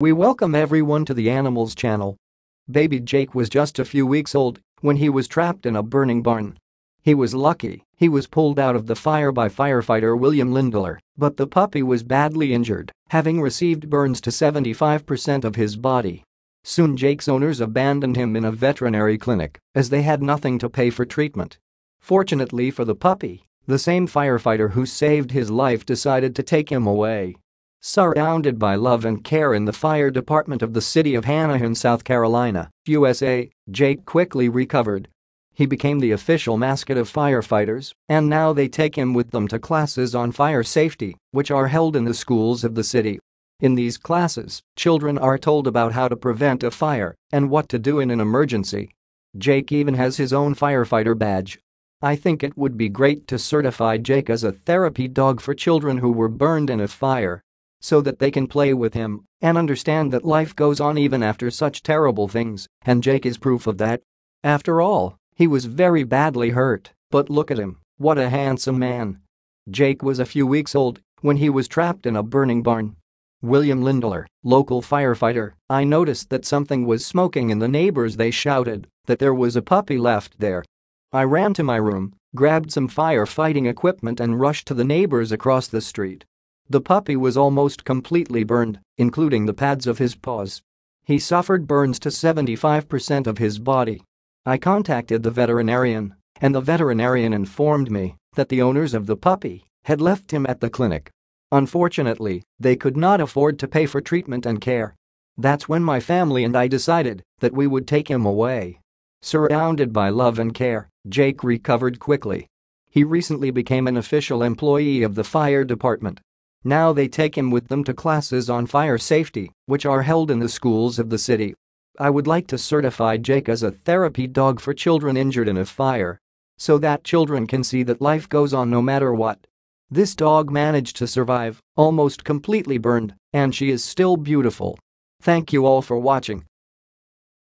We welcome everyone to the Animals channel. Baby Jake was just a few weeks old when he was trapped in a burning barn. He was lucky, he was pulled out of the fire by firefighter William Lindler, but the puppy was badly injured, having received burns to 75% of his body. Soon Jake's owners abandoned him in a veterinary clinic as they had nothing to pay for treatment. Fortunately for the puppy, the same firefighter who saved his life decided to take him away. Surrounded by love and care in the fire department of the city of Hanahan, South Carolina, USA, Jake quickly recovered. He became the official mascot of firefighters, and now they take him with them to classes on fire safety, which are held in the schools of the city. In these classes, children are told about how to prevent a fire and what to do in an emergency. Jake even has his own firefighter badge. I think it would be great to certify Jake as a therapy dog for children who were burned in a fire so that they can play with him and understand that life goes on even after such terrible things, and Jake is proof of that. After all, he was very badly hurt, but look at him, what a handsome man. Jake was a few weeks old when he was trapped in a burning barn. William Lindler, local firefighter, I noticed that something was smoking in the neighbors they shouted that there was a puppy left there. I ran to my room, grabbed some firefighting equipment and rushed to the neighbors across the street. The puppy was almost completely burned, including the pads of his paws. He suffered burns to 75% of his body. I contacted the veterinarian, and the veterinarian informed me that the owners of the puppy had left him at the clinic. Unfortunately, they could not afford to pay for treatment and care. That's when my family and I decided that we would take him away. Surrounded by love and care, Jake recovered quickly. He recently became an official employee of the fire department now they take him with them to classes on fire safety, which are held in the schools of the city. I would like to certify Jake as a therapy dog for children injured in a fire. So that children can see that life goes on no matter what. This dog managed to survive, almost completely burned, and she is still beautiful. Thank you all for watching.